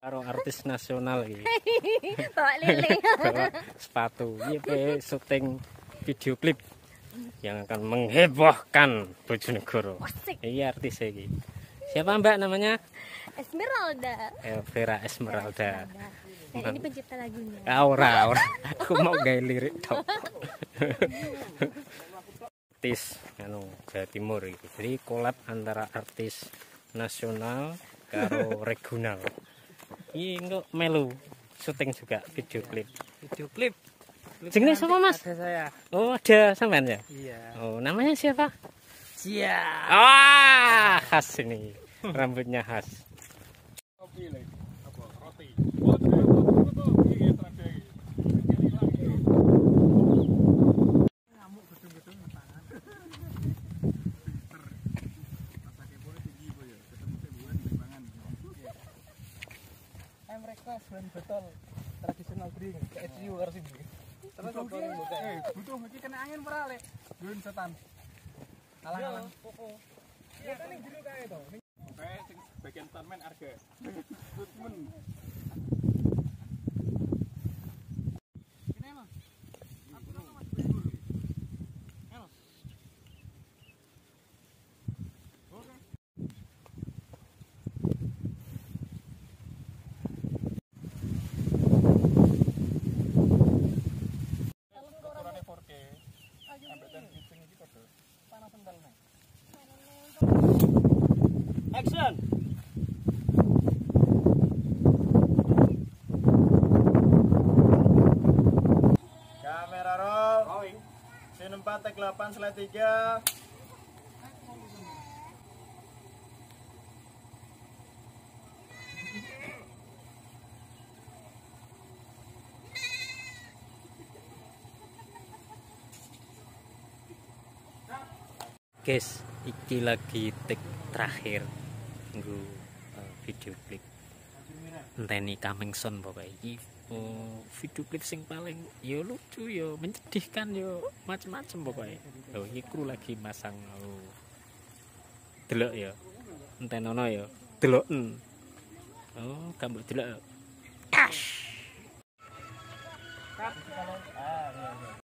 karo artis nasional iki. Bawa bawa sepatu. Iya pe syuting video klip yang akan menghebohkan Bojonegoro. Iya artis iki. Siapa mbak namanya? Esmeralda. Elvira Esmeralda. Ini pencipta lagunya. Ora ora aku mau gaya lirik tok artis anu Jawa Timur iki jadi collab antara artis nasional karo regional. Ini kok melu syuting juga video klip. Video klip? Jenenge siapa mas? ada saya. Oh ada sampean ya? Iya. Oh namanya siapa? Sia ah khas ini. Rambutnya khas request when betul tradisional drink kayak ciu harus ini. Terus yang buka eh butuh. Iki kena angin ora lek. Gun setan. Alang-alang ya kan yang kae to kae sing bagian stuntman arga. Gutmen Ini emang aku nama Mas Bebur Emang Oke ukurannya 4K sampai dan fixing iki kode panas entel nih action Kamera roll. Rolling. Scene 4 take 8 slide 3. Guys iki lagi take terakhir nggo uh, video klip enteni coming soon pokoknya iki oh, video klip sing paling yo lucu yo menyedihkan yo macem-macem pokoknya oh iki kru lagi masang oh. delok yo entenono yo deloken oh kamu delok. Cash.